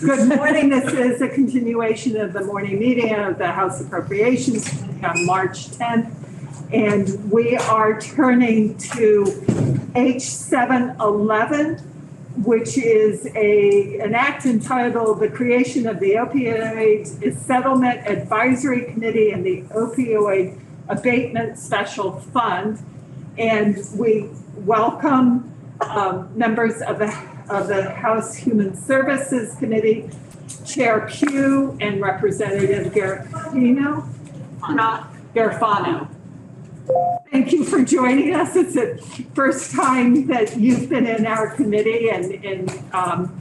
Good morning. This is a continuation of the morning meeting of the House Appropriations on March 10th. And we are turning to H711, which is a, an act entitled The Creation of the Opioid Settlement Advisory Committee and the Opioid Abatement Special Fund. And we welcome um, members of the, of the House Human Services Committee, Chair Pugh and Representative Garofino. Not Garofano. Thank you for joining us. It's the first time that you've been in our committee and, and um,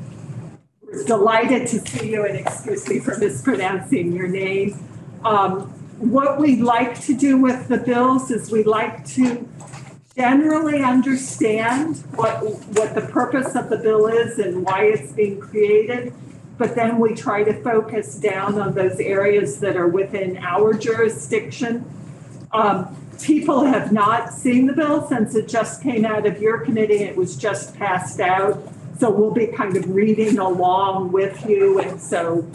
we're delighted to see you and excuse me for mispronouncing your name. Um, what we'd like to do with the bills is we like to generally understand what, what the purpose of the bill is and why it's being created. But then we try to focus down on those areas that are within our jurisdiction. Um, people have not seen the bill since it just came out of your committee. It was just passed out. So we'll be kind of reading along with you. And so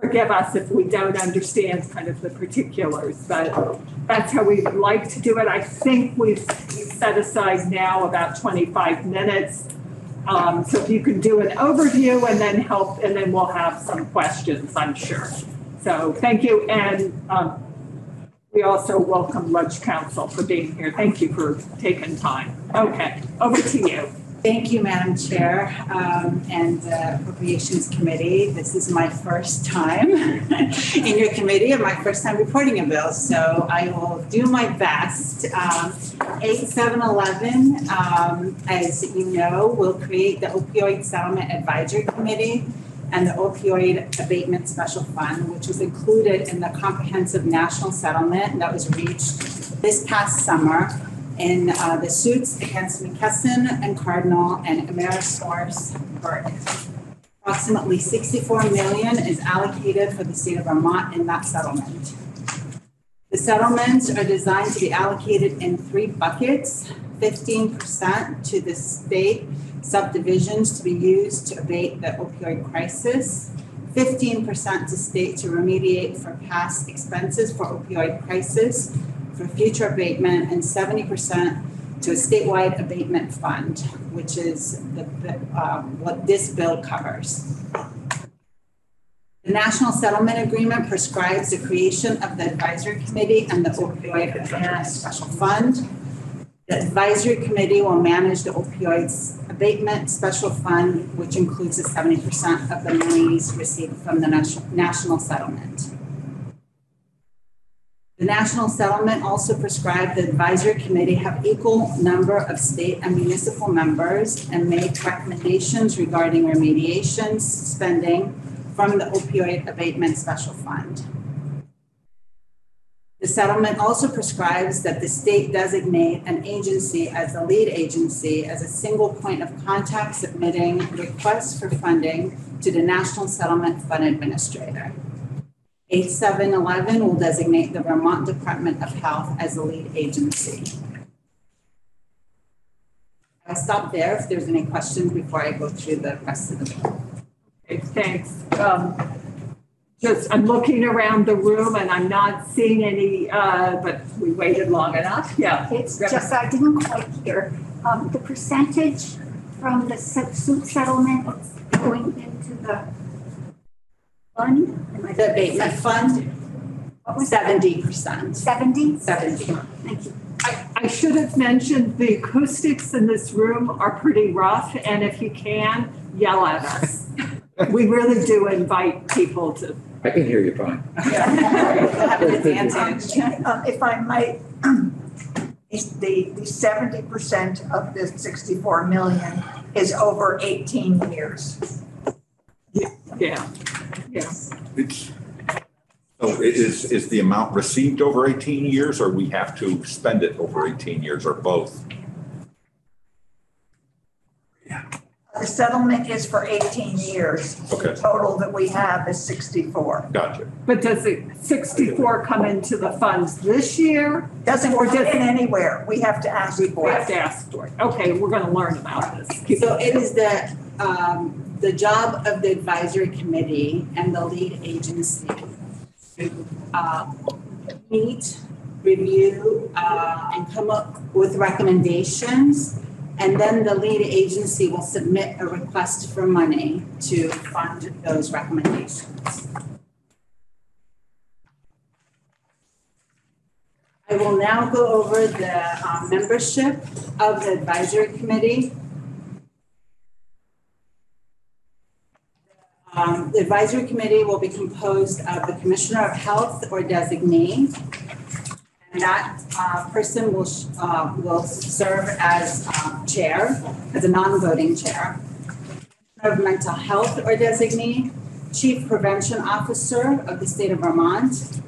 forgive us if we don't understand kind of the particulars, but that's how we would like to do it. I think we've set aside now about 25 minutes. Um, so if you can do an overview and then help, and then we'll have some questions, I'm sure. So thank you. And um, we also welcome Ledge Council for being here. Thank you for taking time. Okay, over to you. Thank you, Madam Chair um, and the Appropriations Committee. This is my first time in your committee and my first time reporting a bill, so I will do my best. Um, H711, um, as you know, will create the Opioid Settlement Advisory Committee and the Opioid Abatement Special Fund, which was included in the comprehensive national settlement that was reached this past summer in uh, the suits against McKesson and Cardinal and Amerisource Burton. Approximately 64 million is allocated for the state of Vermont in that settlement. The settlements are designed to be allocated in three buckets 15% to the state subdivisions to be used to abate the opioid crisis, 15% to state to remediate for past expenses for opioid crisis, for future abatement, and 70% to a statewide abatement fund, which is the, um, what this bill covers. The National Settlement Agreement prescribes the creation of the advisory committee and the opioid abatement special fund. The advisory committee will manage the opioids abatement special fund, which includes the 70% of the monies received from the national, national settlement. The National Settlement also prescribed the advisory committee have equal number of state and municipal members and make recommendations regarding remediation spending from the opioid abatement special fund. The settlement also prescribes that the state designate an agency as the lead agency as a single point of contact submitting requests for funding to the National Settlement Fund Administrator. H711 will designate the Vermont Department of Health as the lead agency. I'll stop there if there's any questions before I go through the rest of the bill. Okay, thanks. Um, just, I'm looking around the room and I'm not seeing any, uh, but we waited long enough. Yeah. It's just, I didn't quite hear. Um, the percentage from the suit settlement going into the fund? Am I- The abatement fund, that? 70%. 70? 70. Thank you. I, I should have mentioned the acoustics in this room are pretty rough and if you can, yell at us. We really do invite people to. I can hear you fine. Have an. Uh, If I might, is the, the seventy percent of the sixty-four million is over eighteen years. Yeah, yes. It's, so is, is the amount received over 18 years or we have to spend it over 18 years or both? The the settlement is for eighteen years. Okay. The Total that we have is sixty-four. Gotcha. But does it sixty-four come into the funds this year? Doesn't Or work does- in anywhere. We have to ask We for have it. to ask for it. Okay, we're gonna learn about this. Keep- So it is that um, the job of the advisory committee and the lead agency to, uh, meet, review, uh, and come up with recommendations. And then the lead agency will submit a request for money to fund those recommendations. I will now go over the, uh, membership of the advisory committee. Um, the advisory committee will be composed of the Commissioner of Health or designee. And that, uh, person will, uh, will serve as, um, chair, as a non-voting chair. Of Mental Health or designee, Chief Prevention Officer of the state of Vermont.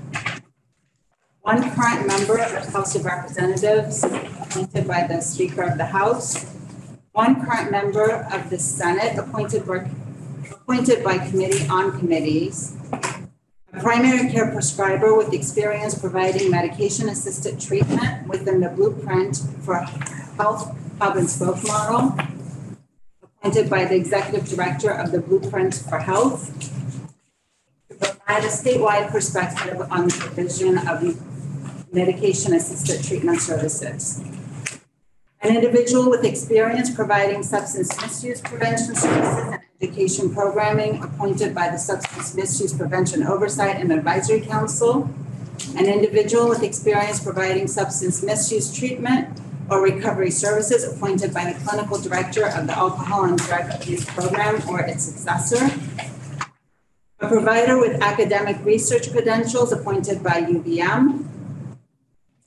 One current member of the House of Representatives appointed by the Speaker of the House. One current member of the Senate appointed by appointed by committee on committees. A primary care prescriber with experience providing medication-assisted treatment within the blueprint for health hub and spoke model. Appointed by the executive director of the Blueprint for Health. To provide a statewide perspective on the provision of medication-assisted treatment services. An individual with experience providing substance misuse prevention services and education programming appointed by the Substance Misuse Prevention Oversight and Advisory Council. An individual with experience providing substance misuse treatment or recovery services appointed by the clinical director of the Alcohol and Drug Abuse Program or its successor. A provider with academic research credentials appointed by UVM.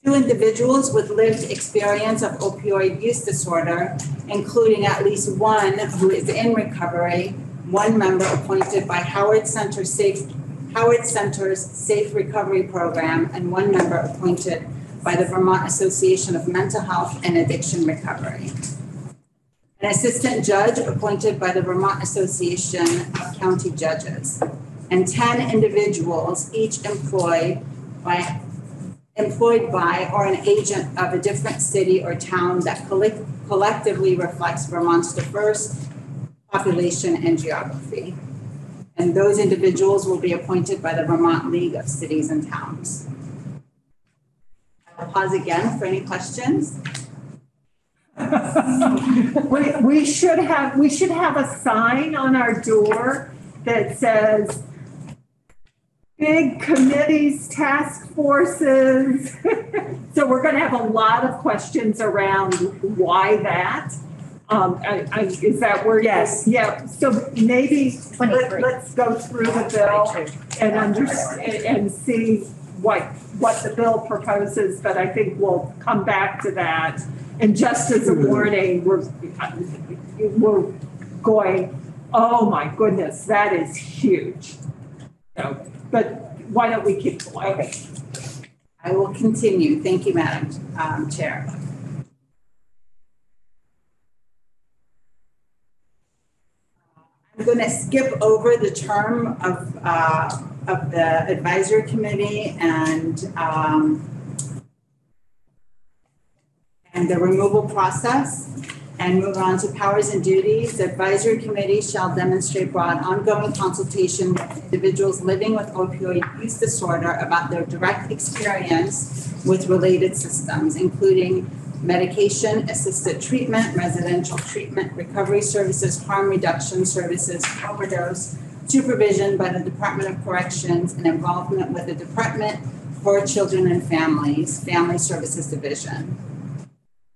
Two individuals with lived experience of opioid use disorder, including at least one who is in recovery, one member appointed by Howard Center Safe, Howard Center's Safe Recovery Program, and one member appointed by the Vermont Association of Mental Health and Addiction Recovery. An assistant judge appointed by the Vermont Association of County Judges. And ten individuals, each employed by employed by or an agent of a different city or town that collect- collectively reflects Vermont's diverse population and geography. And those individuals will be appointed by the Vermont League of Cities and Towns. I'll pause again for any questions. We, we should have, we should have a sign on our door that says big committees, task forces. So we're gonna have a lot of questions around why that. Um, I, I, is that where? Yes. Yeah, so maybe let, let's go through the bill and under, and, and see what, what the bill proposes, but I think we'll come back to that. And just as a warning, we're, we're going, oh my goodness, that is huge. So, but why don't we keep going? I will continue. Thank you, Madam um, Chair. I'm going to skip over the term of, uh, of the advisory committee and, um, and the removal process and move on to powers and duties. The advisory committee shall demonstrate broad ongoing consultation with individuals living with opioid use disorder about their direct experience with related systems, including medication assisted treatment, residential treatment, recovery services, harm reduction services, overdose, supervision by the Department of Corrections, and involvement with the Department for Children and Families, Family Services Division.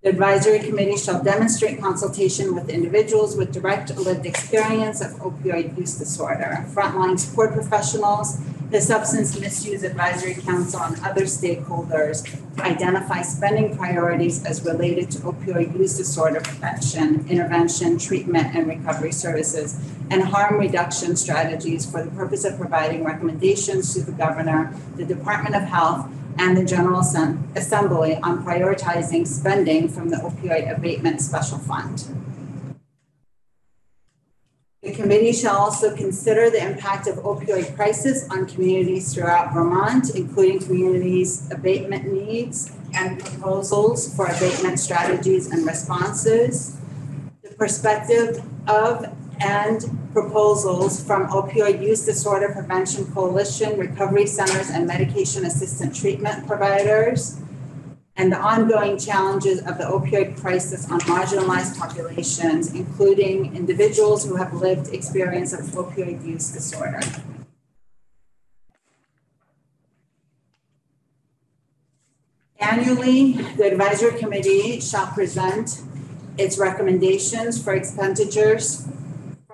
The advisory committee shall demonstrate consultation with individuals with direct lived experience of opioid use disorder, frontline support professionals, the Substance Misuse Advisory Council, and other stakeholders to identify spending priorities as related to opioid use disorder prevention, intervention, treatment, and recovery services, and harm reduction strategies for the purpose of providing recommendations to the governor, the Department of Health, and the General Assembly on prioritizing spending from the opioid abatement special fund. The committee shall also consider the impact of opioid crisis on communities throughout Vermont, including communities' abatement needs and proposals for abatement strategies and responses. The perspective of and proposals from opioid use disorder prevention coalition, recovery centers, and medication assistant treatment providers and the ongoing challenges of the opioid crisis on marginalized populations, including individuals who have lived experience of opioid use disorder. Annually, the advisory committee shall present its recommendations for expenditures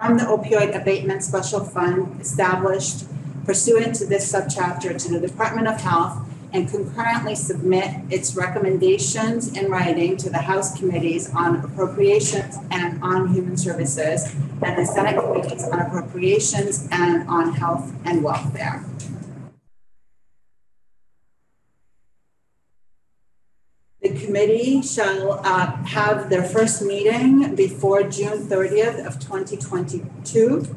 from the opioid abatement special fund established pursuant to this subchapter to the Department of Health and concurrently submit its recommendations in writing to the House committees on appropriations and on human services and the Senate committees on appropriations and on health and welfare. Committee shall uh, have their first meeting before June 30th of 2022.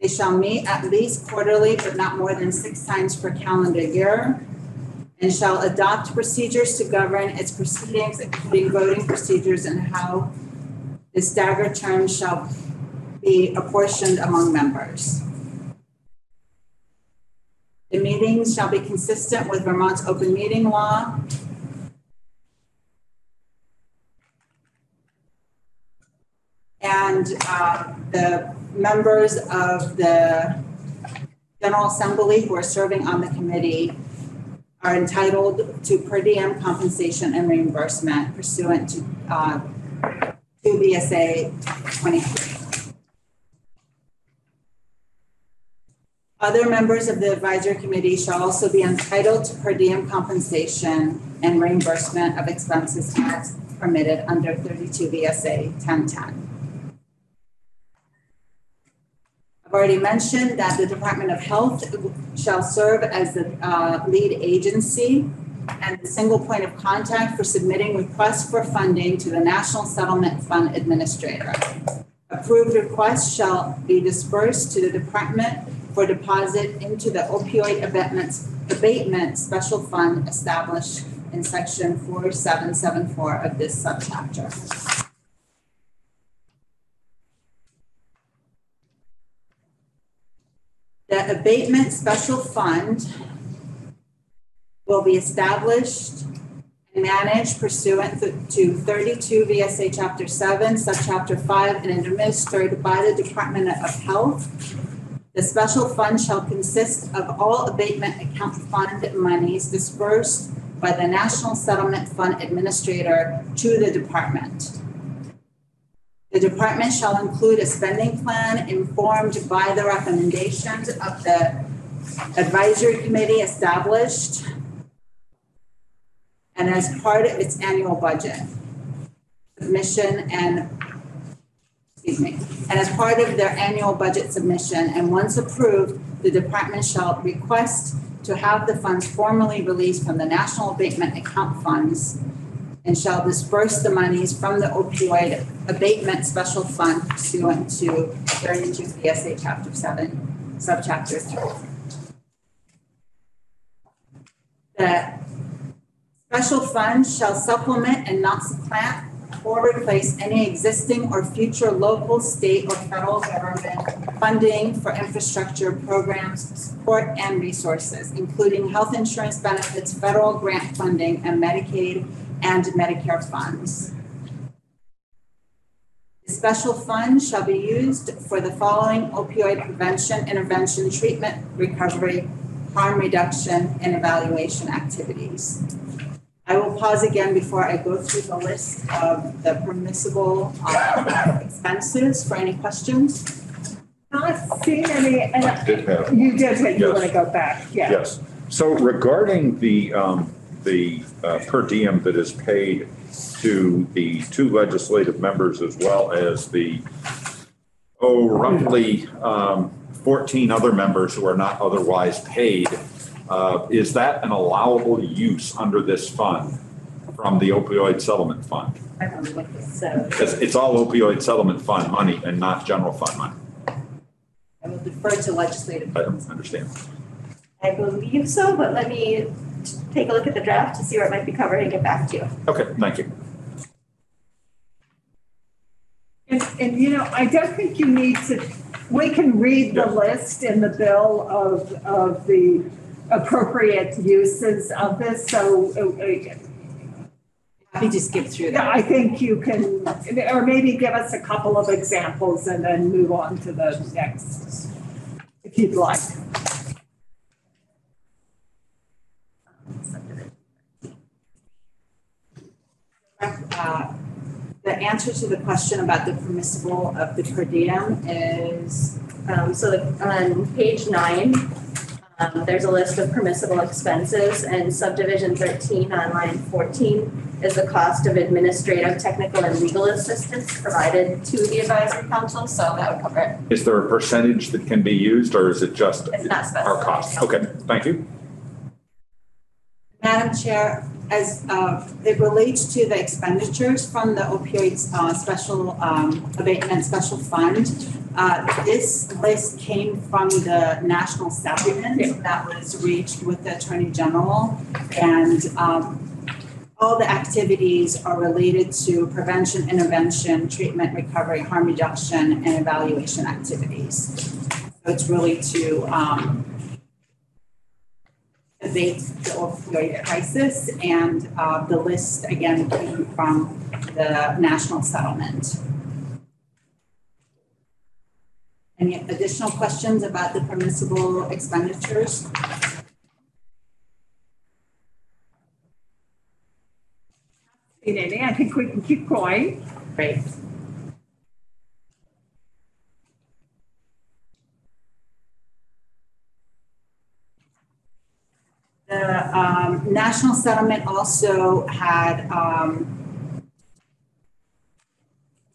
They shall meet at least quarterly, but not more than six times per calendar year, and shall adopt procedures to govern its proceedings, including voting procedures and how the staggered terms shall be apportioned among members. The meetings shall be consistent with Vermont's open meeting law. And uh, the members of the General Assembly who are serving on the committee are entitled to per diem compensation and reimbursement pursuant to uh, 2 VSA 23. Other members of the advisory committee shall also be entitled to per diem compensation and reimbursement of expenses as permitted under 32 VSA 1010. I've already mentioned that the Department of Health shall serve as the uh, lead agency and the single point of contact for submitting requests for funding to the National Settlement Fund Administrator. Approved requests shall be dispersed to the department for deposit into the opioid abatement, abatement special fund established in section 4774 of this subchapter. Abatement special fund will be established and managed pursuant to 32 VSA Chapter 7, Subchapter 5, and administered by the Department of Health. The special fund shall consist of all abatement account fund monies dispersed by the National Settlement Fund Administrator to the department. The department shall include a spending plan informed by the recommendations of the advisory committee established and as part of its annual budget. Submission and excuse me, and as part of their annual budget submission, and once approved, the department shall request to have the funds formally released from the National Abatement Account Funds and shall disperse the monies from the opioid abatement special fund pursuant to 32 VSA Chapter 7, Subchapter 3. The special fund shall supplement and not supplant or replace any existing or future local, state, or federal government funding for infrastructure programs, support, and resources, including health insurance benefits, federal grant funding, and Medicaid and Medicare funds. The special fund shall be used for the following opioid prevention, intervention, treatment, recovery, harm reduction, and evaluation activities. I will pause again before I go through the list of the permissible uh, expenses for any questions. Not seeing any, and I did have. you did, but you Yes. want to go back, yeah. Yes. So regarding the, um, the uh, per diem that is paid to the two legislative members as well as the, oh, roughly um, 14 other members who are not otherwise paid, uh, is that an allowable use under this fund from the opioid settlement fund? So Because it's all opioid settlement fund money and not general fund money. I will defer to legislative. I don't understand. I believe so, but let me take a look at the draft to see where it might be covered and get back to you. Okay, thank you. And, and you know, I don't think you need to, we can read the list in the bill of, of the appropriate uses of this, so uh, Happy to skip through Yeah, that. I think you can, or maybe give us a couple of examples and then move on to the next, if you'd like. Uh, The answer to the question about the permissible of the per diem is, Um, so the- on page nine, um, there's a list of permissible expenses and subdivision thirteen on line fourteen is the cost of administrative, technical and legal assistance provided to the advisory council, so that would cover it. Is there a percentage that can be used or is it just It's not our cost? Okay, thank you. Madam Chair, as uh, it relates to the expenditures from the opioids uh, special um, abatement special fund, uh, this list came from the national settlement that was reached with the Attorney General. And um, all the activities are related to prevention, intervention, treatment, recovery, harm reduction, and evaluation activities. So it's really to um, abate the opioid crisis, and uh, the list again came from the national settlement. Any additional questions about the permissible expenditures? I think we can keep going. Great. The um, national settlement also had um,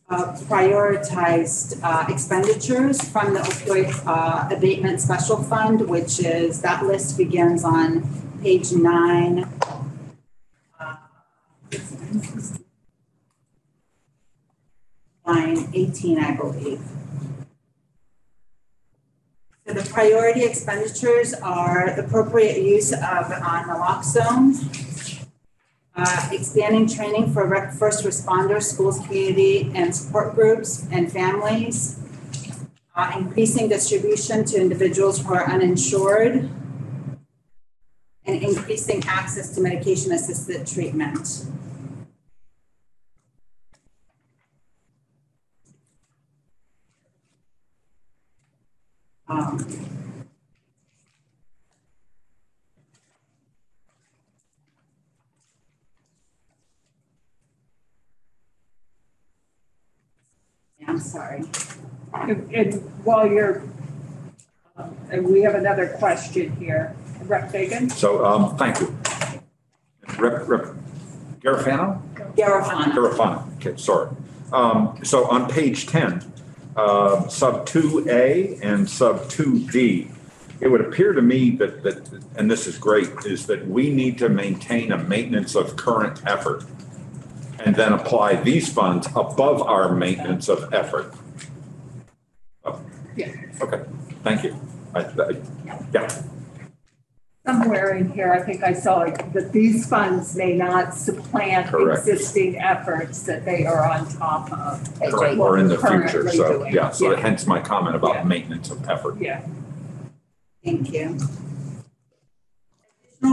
uh, prioritized uh, expenditures from the opioid uh, abatement special fund, which is, that list begins on page nine. uh, Line 18, I believe. Priority expenditures are appropriate use of uh, naloxone, uh, expanding training for first responders, schools, community, and support groups and families, uh, increasing distribution to individuals who are uninsured, and increasing access to medication-assisted treatment. Um, yeah, I'm sorry. And, and while you're, um, and we have another question here. Rep. Fagan? So, um, thank you. Rep, Rep, Garofano? Garofano. Garofano, okay, sorry. Um, so on page ten, uh, sub two A and sub two D, it would appear to me that, that, and this is great, is that we need to maintain a maintenance of current effort and then apply these funds above our maintenance of effort. Oh, Yeah. Okay, thank you. I, I, yeah, Somewhere in here, I think I saw like that these funds may not supplant Correct. existing efforts that they are on top of. correct, or in the future, so, yeah, so Yeah. hence my comment Yeah. about maintenance of effort. Yeah. Thank you.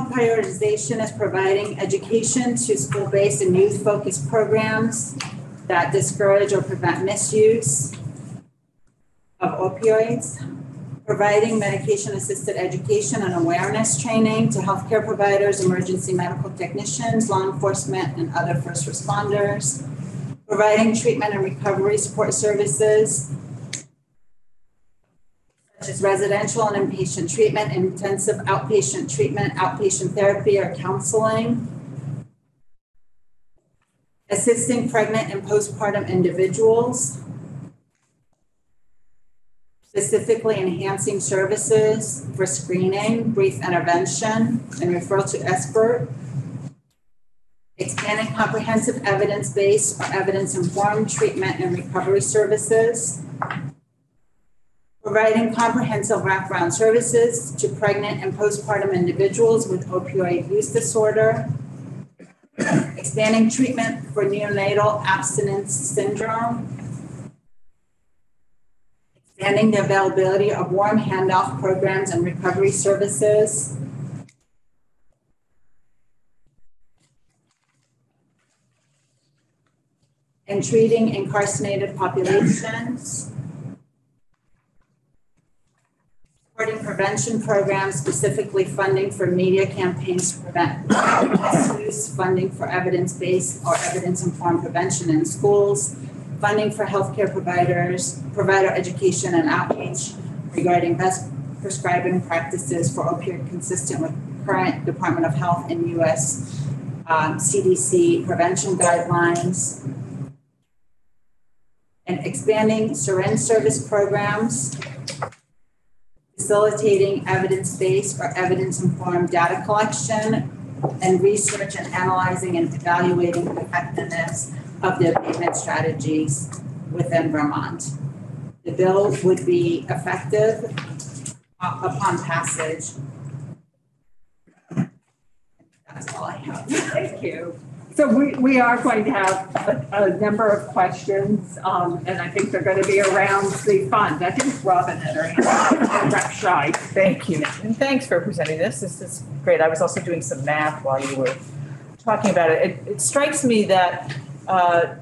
Additional prioritization is providing education to school-based and youth-focused programs that discourage or prevent misuse of opioids. Providing medication-assisted education and awareness training to healthcare providers, emergency medical technicians, law enforcement, and other first responders. Providing treatment and recovery support services as residential and inpatient treatment, intensive outpatient treatment, outpatient therapy or counseling. Assisting pregnant and postpartum individuals. Specifically enhancing services for screening, brief intervention, and referral to expert. expanding comprehensive evidence-based or evidence-informed treatment and recovery services, providing comprehensive wraparound services to pregnant and postpartum individuals with opioid use disorder, expanding treatment for neonatal abstinence syndrome, expanding the availability of warm handoff programs and recovery services, and treating incarcerated populations. Prevention programs, specifically funding for media campaigns to prevent misuse, funding for evidence-based or evidence-informed prevention in schools, funding for healthcare providers, provider education and outreach regarding best prescribing practices for opioid consistent with current Department of Health and US um, CDC prevention guidelines, and expanding syringe service programs, facilitating evidence-based or evidence-informed data collection, and research and analyzing and evaluating the effectiveness of the abatement strategies within Vermont. The bill would be effective uh, upon passage. That's all I have. Thank you. So we, we are going to have a, a number of questions, um, and I think they're going to be around the fund. I think Robin had her Scheid. Thank you, and thanks for presenting this. This is great. I was also doing some math while you were talking about it. It, it strikes me that uh,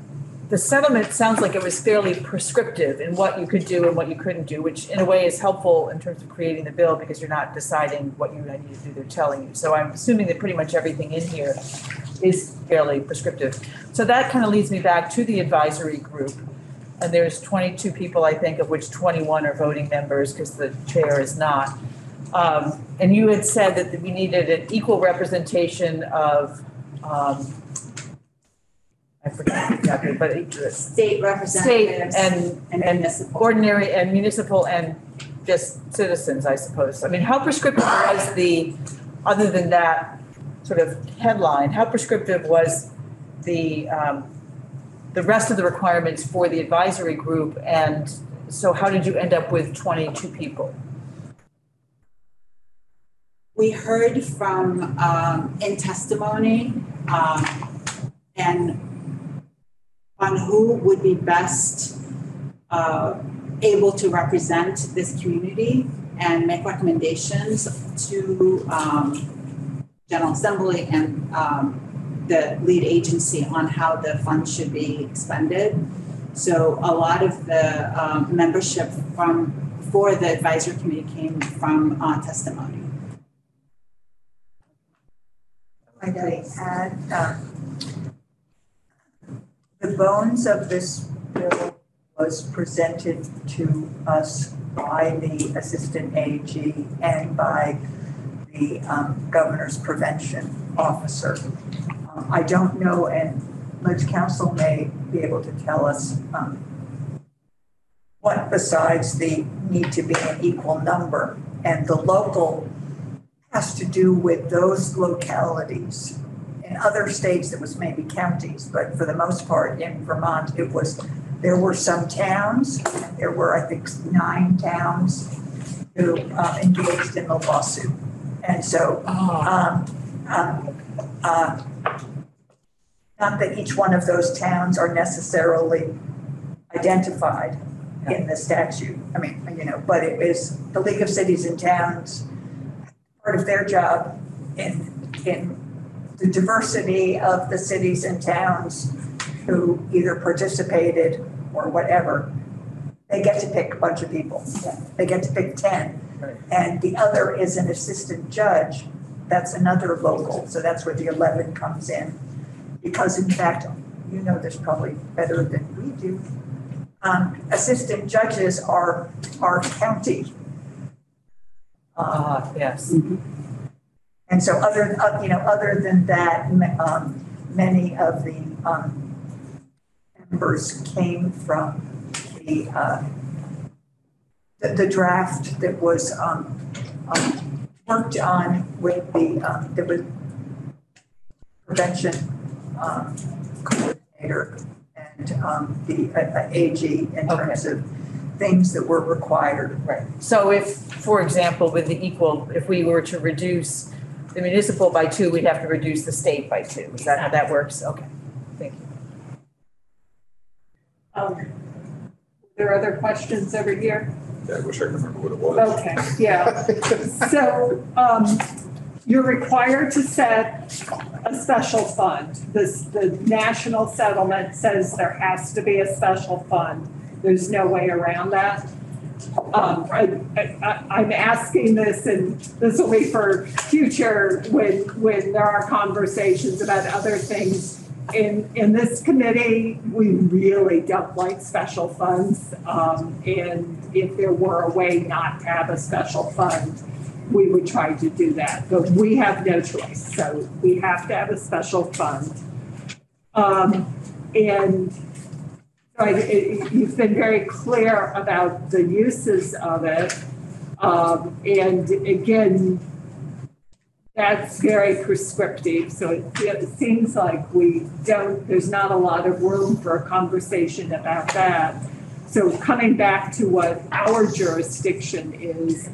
the settlement sounds like it was fairly prescriptive in what you could do and what you couldn't do, which in a way is helpful in terms of creating the bill because you're not deciding what you need to do, they're telling you. So I'm assuming that pretty much everything in here is fairly prescriptive. So that kind of leads me back to the advisory group. And there's 22 people, I think, of which 21 are voting members because the chair is not. Um, and you had said that we needed an equal representation of, um, I forget exactly, but State state representatives and, and and municipal. ordinary and municipal and just citizens, I suppose. I mean, how prescriptive was the, other than that sort of headline, how prescriptive was the, um, the rest of the requirements for the advisory group? And so how did you end up with twenty-two people? We heard from, um, in testimony, um, and on who would be best, uh, able to represent this community and make recommendations to, um, General Assembly and, um, the lead agency on how the funds should be expended. So a lot of the, um, membership from, for the advisory committee came from, uh, testimony. I add, um, the bones of this bill was presented to us by the Assistant AG and by the um, Governor's Prevention Officer. Um, I don't know, and Ledge Council may be able to tell us um, what besides the need to be an equal number and the local has to do with those localities. In other states, it was maybe counties, but for the most part in Vermont, it was, there were some towns, there were, I think, nine towns who uh, engaged in the lawsuit. And so, um, um, uh, not that each one of those towns are necessarily identified in the statute. I mean, you know, but it is the League of Cities and Towns part of their job in, in the diversity of the cities and towns who either participated or whatever, they get to pick a bunch of people. They get to pick ten. Right. And the other is an assistant judge, that's another local, so that's where the eleven comes in. Because in fact, you know this probably better than we do. Um, assistant judges are, are county uh, Ah, yes. and so other, uh, you know, other than that, um, many of the, um, members came from the, uh, the, the draft that was, um, um, worked on with the, um, there was prevention, um, coordinator and um, the uh, uh, AG in terms of things that were required. Right. So if, for example, with the equal, if we were to reduce the municipal by two, we'd have to reduce the state by two. Is that how that works? Okay, thank you. Um, There are other questions over here? I wish I could remember what it was. Okay, yeah. So, um, you're required to set a special fund. This, the national settlement says there has to be a special fund. There's no way around that. Um, I, I'm asking this and this will be for future when, when there are conversations about other things. In, in this committee, we really don't like special funds. Um, and if there were a way not to have a special fund, we would try to do that, but we have no choice, so we have to have a special fund. Um, and so it- you've been very clear about the uses of it. Um, and again, that's very prescriptive, so it, it seems like we don't, there's not a lot of room for a conversation about that. So coming back to what our jurisdiction is,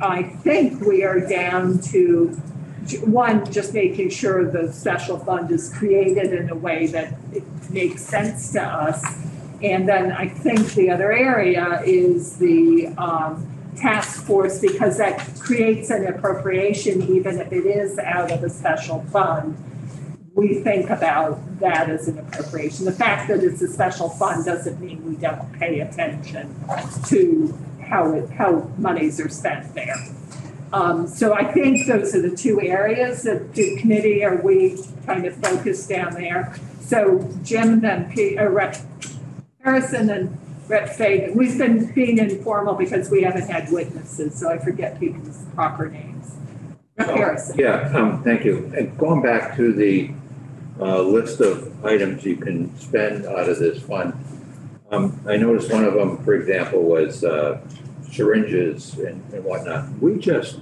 I think we are down to, one, just making sure the special fund is created in a way that it makes sense to us. And then I think the other area is the um, task force, because that creates an appropriation, even if it is out of a special fund. We think about that as an appropriation. The fact that it's a special fund doesn't mean we don't pay attention to how it, how monies are spent there. Um, so I think those are the two areas that the committee are we kind of focused down there. So Jim, then P, uh, Harrison and Rep Fagan, we've been being informal because we haven't had witnesses, so I forget people's proper names. Rep Harrison. Yeah, um, thank you. And going back to the, uh, list of items you can spend out of this fund. Um, I noticed one of them, for example, was, uh, syringes and, and whatnot. We just,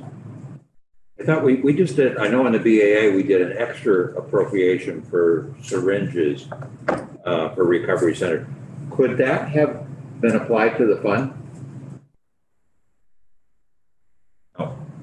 I thought we, we just did, I know in the BAA, we did an extra appropriation for syringes, uh, for Recovery Center. Could that have been applied to the fund?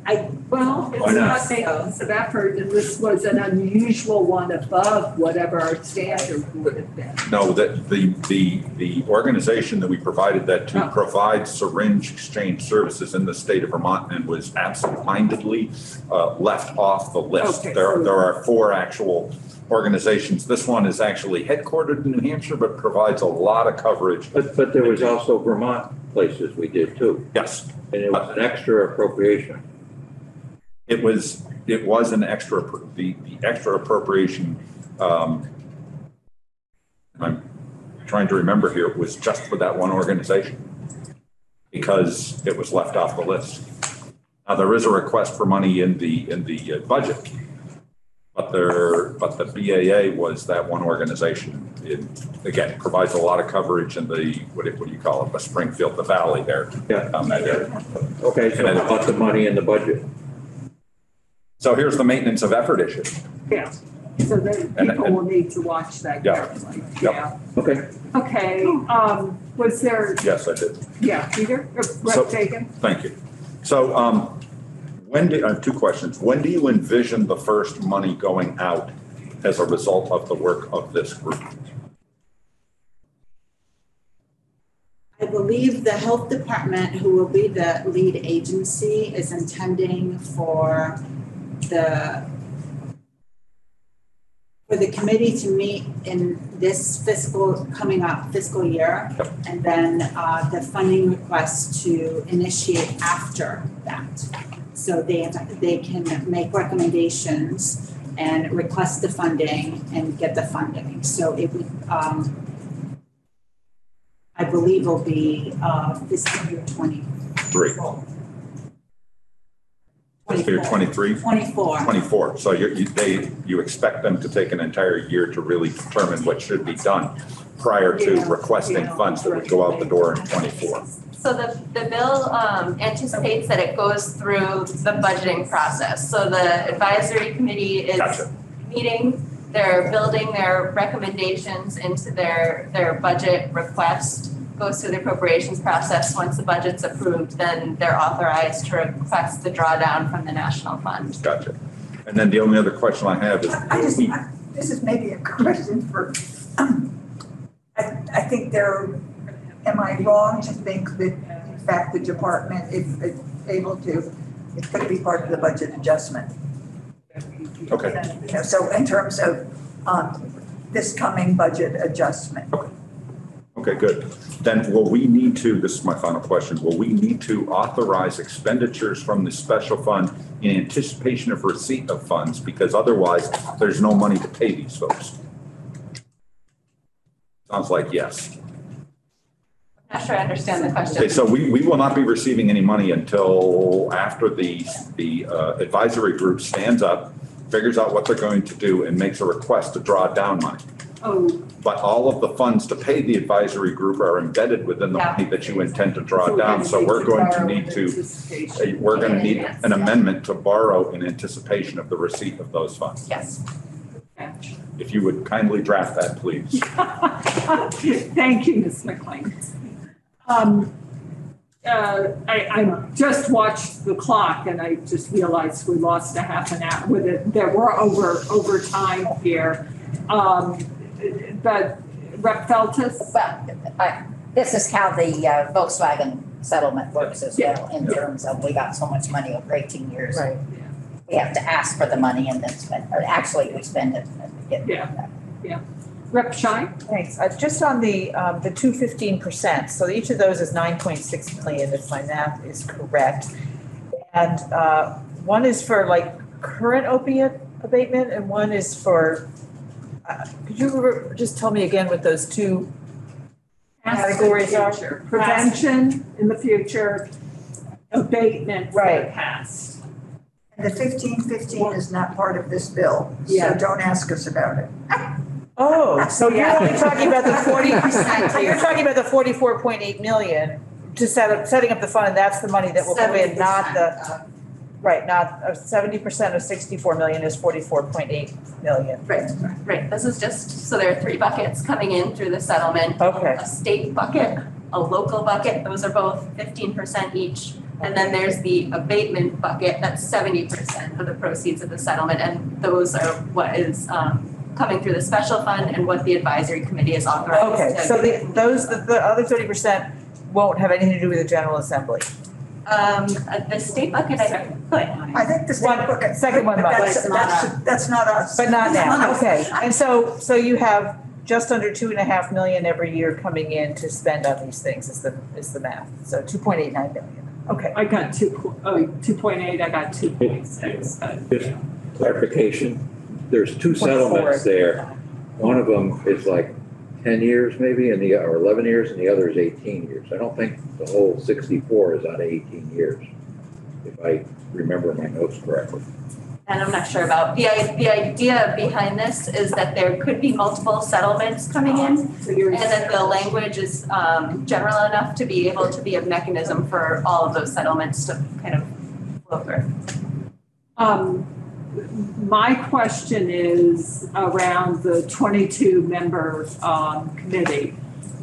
I, Well, it's Why not? not maintenance of effort, and this was an unusual one above whatever our standard would have been. No, that the, the, the organization that we provided that to Oh. provides syringe exchange services in the state of Vermont and was absentmindedly uh, left off the list. Okay, There, so- there are four actual organizations. This one is actually headquartered in New Hampshire, but provides a lot of coverage. But, but there was also Vermont places we did too, Yes, and it was an extra appropriation. it was, it was an extra, the, the extra appropriation, um, I'm trying to remember here, was just for that one organization because it was left off the list. Now, there is a request for money in the, in the uh, budget, but there, but the BAA was that one organization. It, again, provides a lot of coverage in the, what do you- what do you call it, the Springfield, the valley there. Yeah. down that area. Okay, so about the money in the budget. So here's the maintenance of effort issue. Yeah, so then And- people and- will need to watch that Yeah. carefully, Yep. yeah. Okay. Okay, um, was there, Yes, I did. yeah, Peter, or So- Rep Fagan? Thank you. So, um, when do, I have two questions. When do you envision the first money going out as a result of the work of this group? I believe the health department, who will be the lead agency, is intending for the for the committee to meet in this fiscal, coming up fiscal year. And then uh, the funding request to initiate after that. So they, they can make recommendations and request the funding and get the funding. So it would, um, I believe will be uh, fiscal year twenty. Three. Fiscal year 23? Twenty-four. 24. So you, you, they, you expect them to take an entire year to really determine what should be done prior to Yeah, requesting yeah, funds that would go out the door in 24. So the, the bill um, anticipates that it goes through the budgeting process. So the advisory committee is Gotcha. meeting they're building their recommendations into their, their budget request, goes through the appropriations process. Once the budget's approved, then they're authorized to request the drawdown from the national fund. Gotcha. And then the only other question I have is, I just, I- this is maybe a question for, I, I think there, am I wrong to think that in fact the department, if it's able to, it could be part of the budget adjustment? okay, You know, so in terms of, um, this coming budget adjustment. okay, good. Then will we need to, this is my final question, will we need to authorize expenditures from the special fund in anticipation of receipt of funds? Because otherwise, there's no money to pay these folks. Sounds like yes. Not sure I understand the Okay, question. so we, we will not be receiving any money until after the, the uh, advisory group stands up, figures out what they're going to do and makes a request to draw down money. Oh, But all of the funds to pay the advisory group are embedded within the Yeah. money that you intend to draw down. So we're going to need to, uh, we're going to need an amendment to borrow in anticipation of the receipt of those funds. Yes. If you would kindly draft that, please. Thank you, Ms. McLean. Um, uh, I, I just watched the clock and I just realized we lost a half an hour with it. There were over, overtime here. Um, but Rep. Feltus? Well, I, this is how the uh, Volkswagen settlement works as well, in terms of we got so much money over eighteen years. Right. We have to ask for the money and then spend, or actually, we spend it and we get it Yeah. Back. Rep. Shine? Thanks. Uh, just on the, um, the two fifteen percent, so each of those is nine point six million, if my math is correct. And, uh, one is for like current opiate abatement and one is for, uh, could you re- just tell me again what those two categories are? Future. Prevention in the future, abatement for the Right. past. And the fifteen fifteen is not part of this bill, so Yeah. don't ask us about it. Oh, so you're only talking about the forty percent, so you're talking about the forty-four point eight million to set up, setting up the fund, that's the money that will come in, not the, right, not, uh, seventy percent of sixty-four million is forty-four point eight million. Right, right. This is just, so there are three buckets coming in through the settlement. Okay, A state bucket, a local bucket, those are both fifteen percent each. And then there's the abatement bucket, that's seventy percent of the proceeds of the settlement. And those are what is um coming through the special fund and what the advisory committee is authorized to. okay, so the, those, the, the other thirty percent won't have anything to do with the general assembly. Um, uh, the state bucket, I put, I think the state One- book. second one, but but That's, not that's, that's not us. But not now, okay, and so, so you have just under two and a half million every year coming in to spend on these things is the, is the math, so two point eight nine million, okay. I got two, po- oh, two point eight, I got two point six. Just clarification, there's two settlements there. One of them is like ten years maybe, and the, or eleven years, and the other is eighteen years. I don't think the whole sixty-four is out of eighteen years, if I remember my notes correctly. and I'm not sure about, the i- the idea behind this is that there could be multiple settlements coming in. So you're. And that the language is um general enough to be able to be a mechanism for all of those settlements to kind of flow through. Um, my question is around the twenty-two member, um, committee.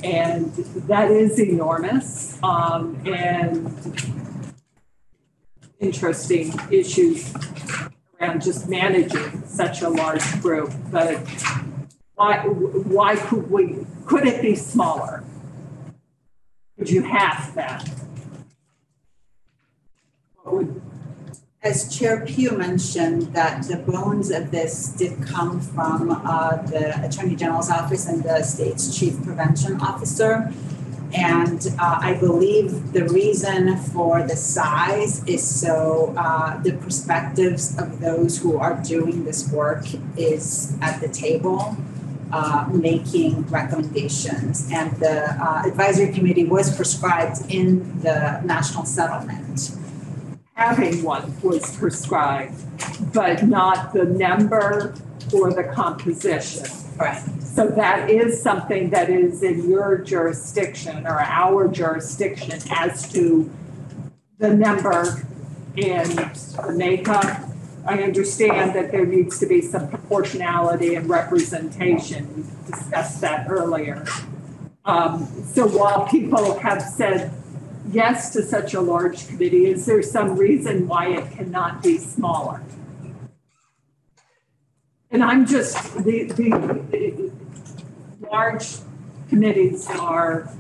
And that is enormous, um, and interesting issues around just managing such a large group, but why, why could we, could it be smaller? Could you half that? What would As Chair Pugh mentioned, that the bones of this did come from uh, the Attorney General's office and the state's chief prevention officer. And uh, I believe the reason for the size is so uh, the perspectives of those who are doing this work is at the table, uh, making recommendations. And the uh, advisory committee was prescribed in the national settlement. Having one was prescribed, but not the number or the composition. Right. So that is something that is in your jurisdiction or our jurisdiction as to the number and the makeup I understand that there needs to be some proportionality and representation. We discussed that earlier. Um, so while people have said yes to such a large committee, is there some reason why it cannot be smaller? And I'm just, the, the, the large committees are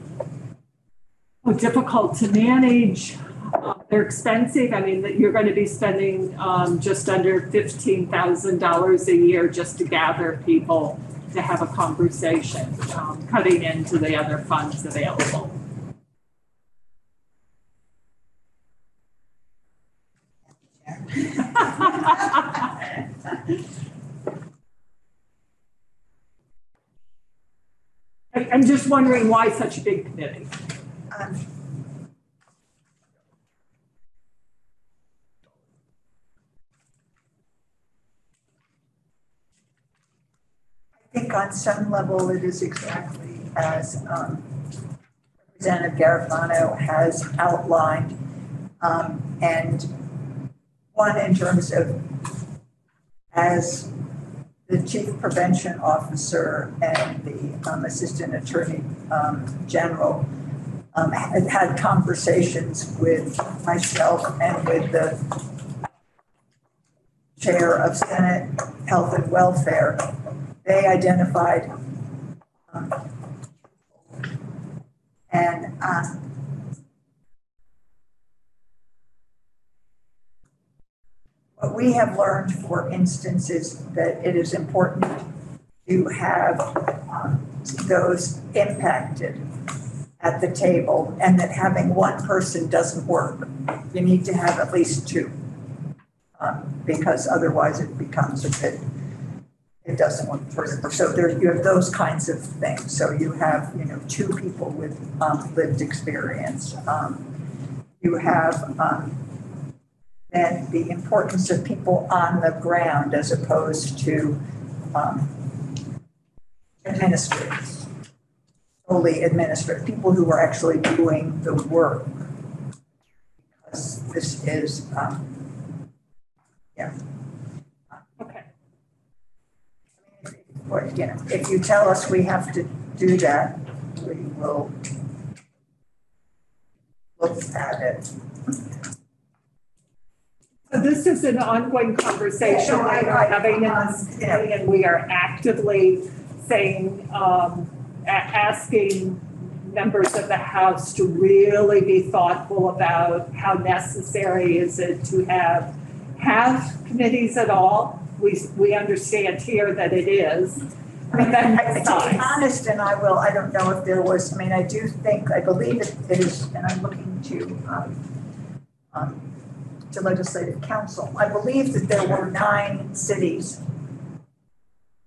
difficult to manage. Uh, They're expensive. I mean, you're going to be spending um, just under $15,000 a year just to gather people to have a conversation, um, cutting into the other funds available. I'm just wondering why such a big committee? Um, I think on some level, it is exactly as um, Representative Garofano has outlined. Um, And one, in terms of as the chief prevention officer and the um, assistant attorney um, general um, had had conversations with myself and with the chair of Senate Health and Welfare. They identified um, and um, we have learned, for instance, is that it is important to have um, those impacted at the table and that having one person doesn't work. You need to have at least two. um, Because otherwise it becomes a bit, it doesn't work for so there, you have those kinds of things. So you have, you know, two people with um, lived experience. Um, You have then the importance of people on the ground as opposed to um, administrators solely administrative, people who are actually doing the work. Because this is, um, yeah. Okay. Or, you know, if you tell us we have to do that, we will look at it. This is an ongoing conversation Yeah, I- that we're I- having in this committee, and we are actively saying, um, a- asking members of the House to really be thoughtful about how necessary is it to have, have committees at all. We, we understand here that it is, I mean, then I- to be size. honest, and I will, I don't know if there was, I mean, I do think, I believe it is, and I'm looking to, um, um, to legislative council. I believe that there were nine cities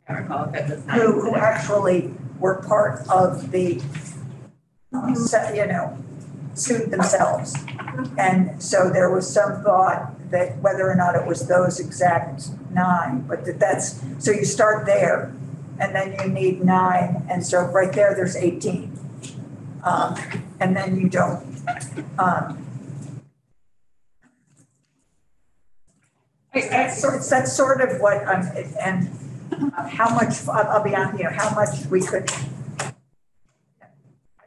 I recall if it was nine. who, who actually were part of the, uh, you know, sued themselves. And so there was some thought that whether or not it was those exact nine, but that that's, so you start there and then you need nine, and so right there, there's eighteen. Um, and then you don't, um, I- I- that's sort, that's sort of what, um, and uh, how much, I'll I'll be on, you know, how much we could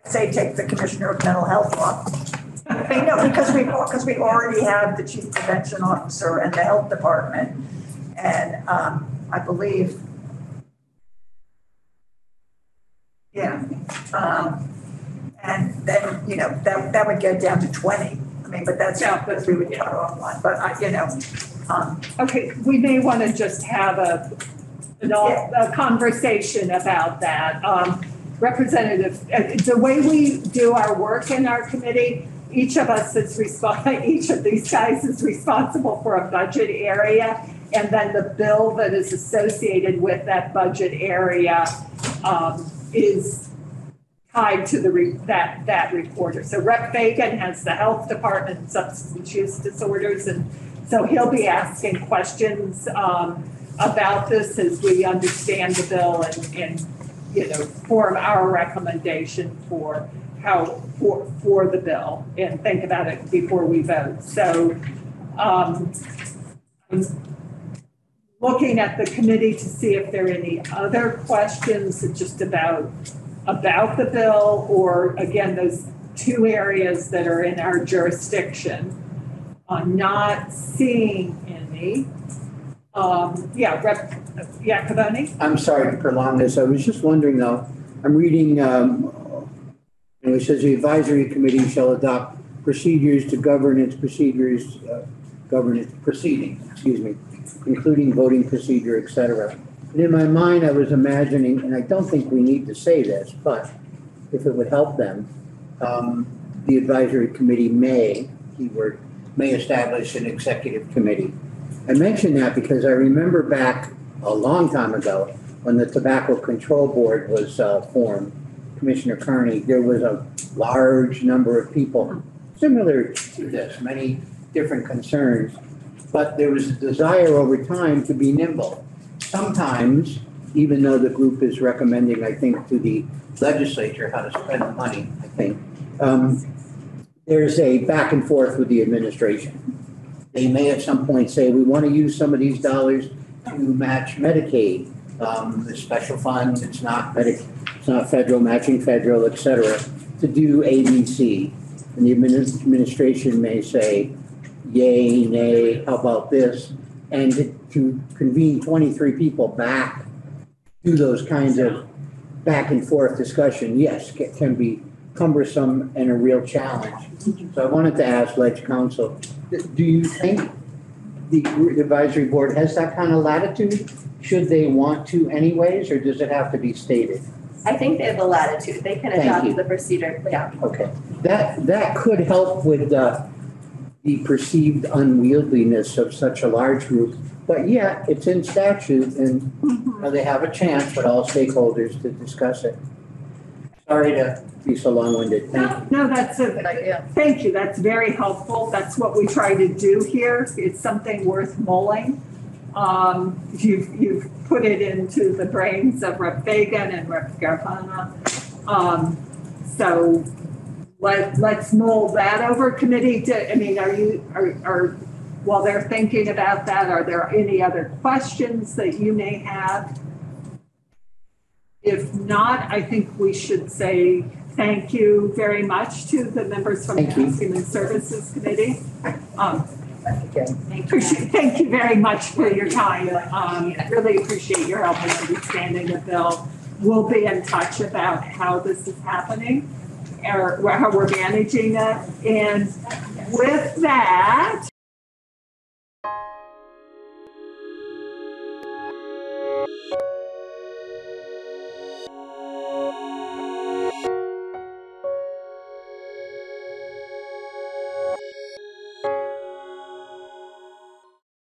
say, take the commissioner of mental health off. I no, because we, because we already have the chief prevention officer and the health department. And, um, I believe, yeah, um, and then, you know, that, that would get down to twenty. I mean, but that's, Yeah. because we would cut off one, but I, you know, um, Okay, we may want to just have a, a conversation about that. Um, Representative, uh, the way we do our work in our committee, each of us is respon each of these guys is responsible for a budget area. And then the bill that is associated with that budget area um, is tied to the, re- that, that reporter. So Rep. Fagan has the health department, substance use disorders, and so he'll be asking questions um, about this as we understand the bill and, and, you know, form our recommendation for how, for, for the bill and think about it before we vote. So um, looking at the committee to see if there are any other questions just about, about the bill, or again, those two areas that are in our jurisdiction. Uh, not seeing any. Um, yeah, Rep. Yacovone? I'm sorry to prolong this. I was just wondering though, I'm reading, um, you know, it says the advisory committee shall adopt procedures to govern its procedures, uh, govern its proceedings, excuse me, including voting procedure, et cetera. And in my mind, I was imagining, and I don't think we need to say this, but if it would help them, um, the advisory committee may, keyword, may establish an executive committee. I mention that because I remember back a long time ago, when the Tobacco Control Board was uh, formed, Commissioner Carney, there was a large number of people similar to this, many different concerns. But there was a desire over time to be nimble. Sometimes, even though the group is recommending, I think, to the legislature how to spend the money, I think, um, there's a back and forth with the administration. They may at some point say, we want to use some of these dollars to match Medicaid, um, the special funds, it's not Medic, it's not federal, matching federal, et cetera, to do ABC. And the adminis- administration may say, yay, nay, how about this? And to convene twenty-three people back to those kinds of back and forth discussion, yes, ca- can be cumbersome and a real challenge. So I wanted to ask Ledge Council, d- do you think the advisory board has that kind of latitude? Should they want to anyways, or does it have to be stated? I think they have the latitude, they can Thank adopt the procedure, yeah. Okay, that, that could help with uh, the perceived unwieldyness of such a large group. But yeah, it's in statute and uh, they have a chance with all stakeholders to discuss it. Sorry to be so long-winded. Thank you. No, no, that's a, Good idea. Thank you, that's very helpful. That's what we try to do here. It's something worth mulling. Um, you've, you've put it into the brains of Rep. Fagan and Rep. Garofano. Um, so let, let's mull that over committee to, I mean, are you, are, are, while they're thinking about that, are there any other questions that you may have? If not, I think we should say thank you very much to the members from the Thank you. Human Services Committee. Um, Okay. appreciate, thank you very much for your time. Um, really appreciate your help in understanding the bill. We'll be in touch about how this is happening or how we're managing it. And with that,